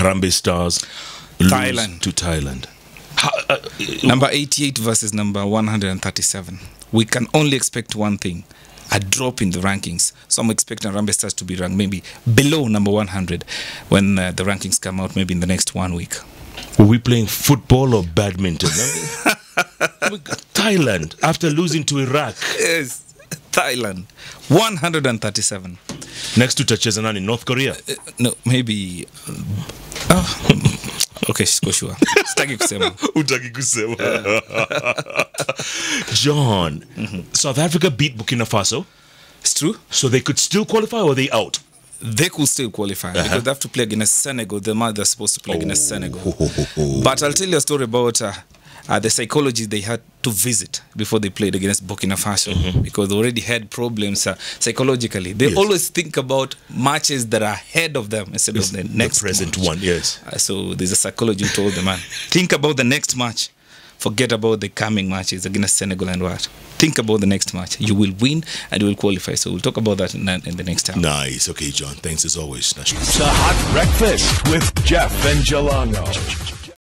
Harambee Stars lose Thailand. to Thailand. How, uh, Number 88 versus number 137. We can only expect one thing a drop in the rankings. So I'm expecting Rambe Stars to be ranked maybe below number 100 when uh, the rankings come out, maybe in the next one week. were we playing football or badminton? Thailand after losing to Iraq. Yes, Thailand. 137. Next to tutacheza nani? North Korea. Uh, no, maybe. Oh, okay. Sitaki kusema. Utaki kusema. John, South Africa beat Burkina Faso, It's true. so they could still qualify or they out? They could still qualify because they have to play against Senegal. The they're supposed to play against Senegal. But I'll tell you a story about uh, uh, the psychology they had to visit before they played against Burkina Faso because they already had problems uh, psychologically. They Yes. always think about matches that are ahead of them instead of the next the present match. one, yes. Uh, so there's a psychology who told the man, think about the next match. Forget about the coming matches against Senegal and what. Think about the next match. You will win and you will qualify. So we'll talk about that in, in the next time. Nice. Okay, John. Thanks as always. Nashukuru. The Hot Breakfast with Jeff and Jelano.